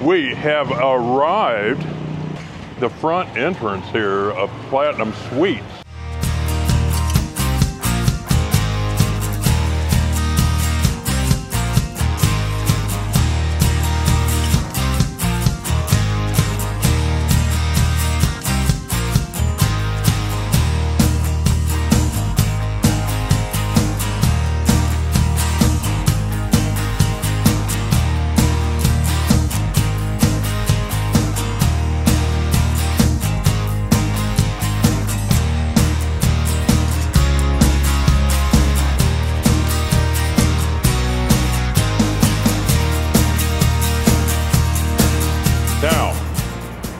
we have arrived the front entrance here of Platinum Suites.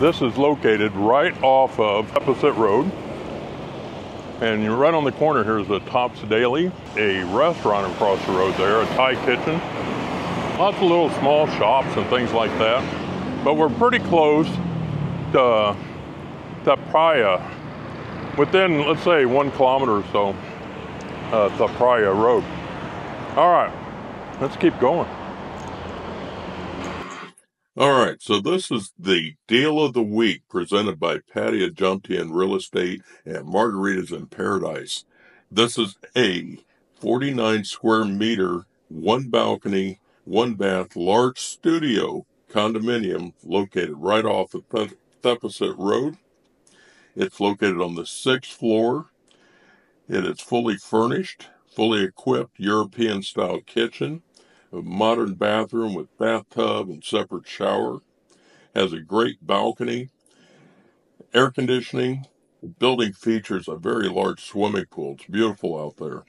This is located right off of Thepprasit Road. And right on the corner here is the Tops Daily, a restaurant across the road there, a Thai kitchen. Lots of little small shops and things like that. But we're pretty close to, to Praia, within, let's say, one kilometer or so uh, to Praia Road. All right, let's keep going. All right, so this is the deal of the week presented by Pattaya Real Estate and Margaritas in Paradise. This is a 49 square meter, one balcony, one bath, large studio condominium located right off of Thepprasit Road. It's located on the sixth floor. It is fully furnished, fully equipped European style kitchen, a modern bathroom with bathtub and separate shower, has a great balcony, air conditioning. The building features a very large swimming pool. It's beautiful out there.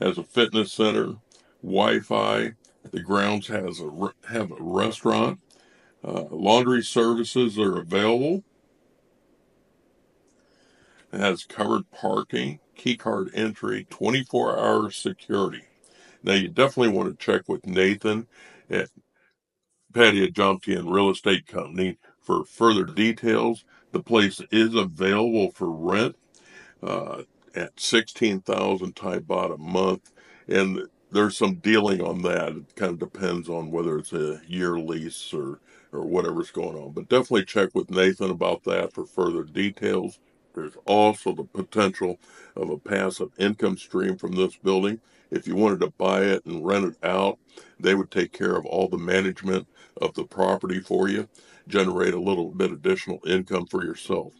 Has a fitness center, Wi-Fi. The grounds has a have a restaurant. Uh, laundry services are available. It has covered parking, key card entry, 24 hour security. Now you definitely want to check with Nathan at Pattaya Jomtien Real Estate Company for further details. The place is available for rent uh, at sixteen thousand Thai baht a month, and there's some dealing on that. It kind of depends on whether it's a year lease or or whatever's going on. But definitely check with Nathan about that for further details. There's also the potential of a passive income stream from this building. If you wanted to buy it and rent it out, they would take care of all the management of the property for you, generate a little bit additional income for yourself.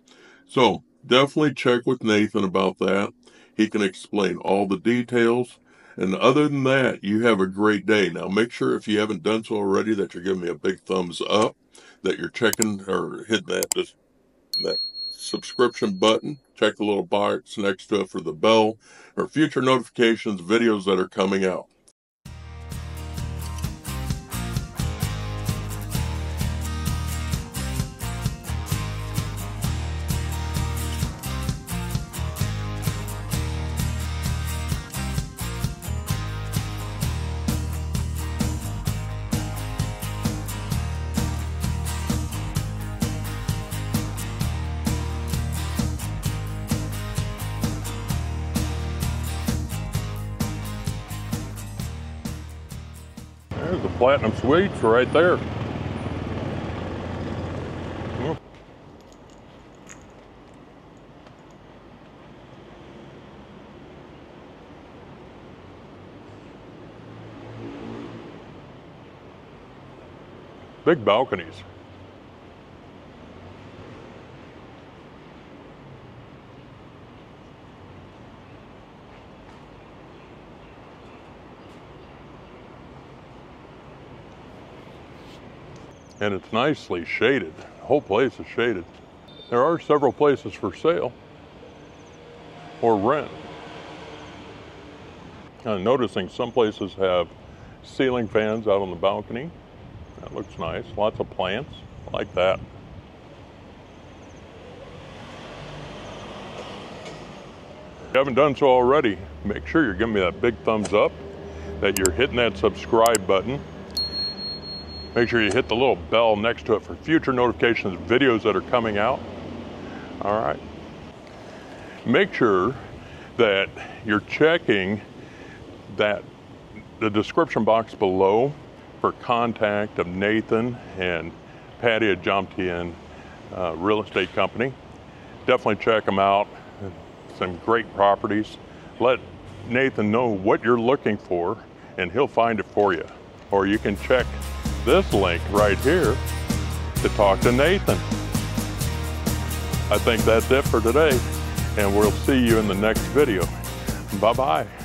So definitely check with Nathan about that. He can explain all the details. And other than that, you have a great day. Now make sure if you haven't done so already that you're giving me a big thumbs up, that you're checking or hitting that that subscription button. Check the little box next to it for the bell or future notifications, videos that are coming out. The Platinum Suites right there. Big balconies. And it's nicely shaded. The whole place is shaded. There are several places for sale or rent. I'm noticing some places have ceiling fans out on the balcony. That looks nice. Lots of plants. I like that. If you haven't done so already, make sure you're giving me that big thumbs up, that you're hitting that subscribe button, Make sure you hit the little bell next to it for future notifications of videos that are coming out. All right. Make sure that you're checking that the description box below for contact of Nathan and Pattaya Jomtien uh, Real Estate Company. Definitely check them out. Some great properties. Let Nathan know what you're looking for and he'll find it for you. Or you can check this link right here to talk to Nathan. I think that's it for today and we'll see you in the next video. Bye-bye.